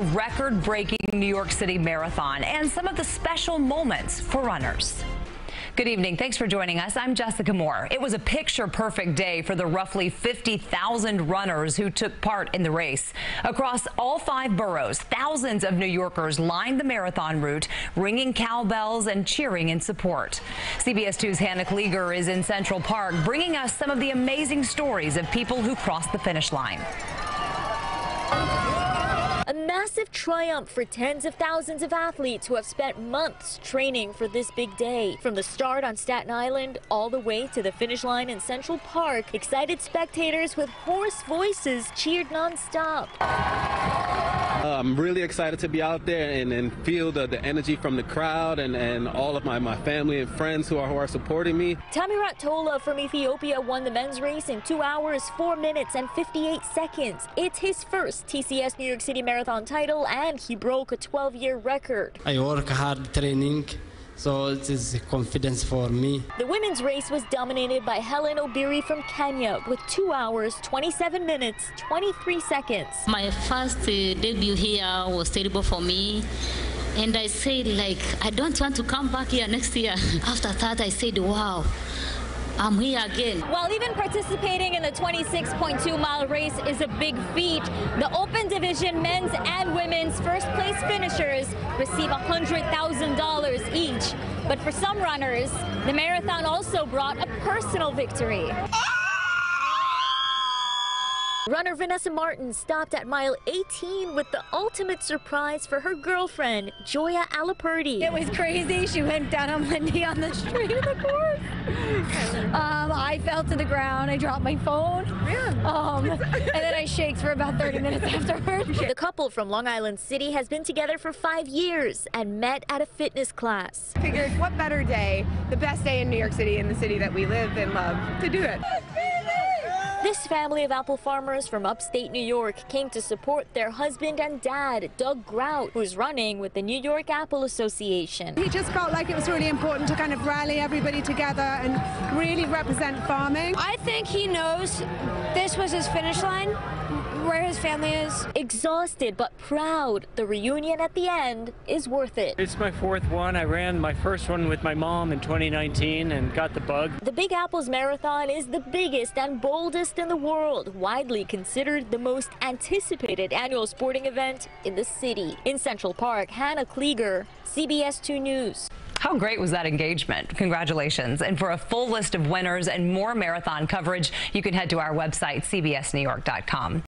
a record-breaking New York City marathon and some of the special moments for runners. Good evening. Thanks for joining us. I'm Jessica Moore. It was a picture perfect day for the roughly 50,000 runners who took part in the race. Across all five boroughs, thousands of New Yorkers lined the marathon route, ringing cowbells and cheering in support. CBS 2's Hannah Kliger is in Central Park, bringing us some of the amazing stories of people who crossed the finish line. Massive triumph for tens of thousands of athletes who have spent months training for this big day. From the start on Staten Island all the way to the finish line in Central Park, excited spectators with hoarse voices cheered nonstop. I'm really excited to be out there and, and feel the, the energy from the crowd and, and all of my, my family and friends who are, who are supporting me. Tamirat Tola from Ethiopia won the men's race in 2 hours, 4 minutes, and 58 seconds. It's his first TCS New York City Marathon title, and he broke a 12-year record. I work hard training so it is confidence for me. The women's race was dominated by Helen Obiri from Kenya with 2 hours, 27 minutes, 23 seconds. My first uh, debut here was terrible for me. And I said, like, I don't want to come back here next year. After that, I said, wow. I'm here again. While even participating in the 26.2 mile race is a big feat, the open division men's and women's first place finishers receive $100,000 each. But for some runners, the marathon also brought a personal victory. Runner Vanessa Martin stopped at mile 18 with the ultimate surprise for her girlfriend, Joya Alapurdi. It was crazy. She went down on one knee on the street of the course. Um, I fell to the ground. I dropped my phone. Um, and then I shaked for about 30 minutes afterwards. The couple from Long Island City has been together for five years and met at a fitness class. Figured what better day, the best day in New York City, in the city that we live and love, to do it. This family of apple farmers from upstate New York came to support their husband and dad, Doug Grout, who's running with the New York Apple Association. He just felt like it was really important to kind of rally everybody together and really represent farming. I think he knows this was his finish line where his family is. Exhausted but proud, the reunion at the end is worth it. It's my fourth one. I ran my first one with my mom in 2019 and got the bug. The Big Apples Marathon is the biggest and boldest in the world, widely considered the most anticipated annual sporting event in the city. In Central Park, Hannah Kliger, CBS 2 News. How great was that engagement? Congratulations. And for a full list of winners and more marathon coverage, you can head to our website, cbsnewyork.com.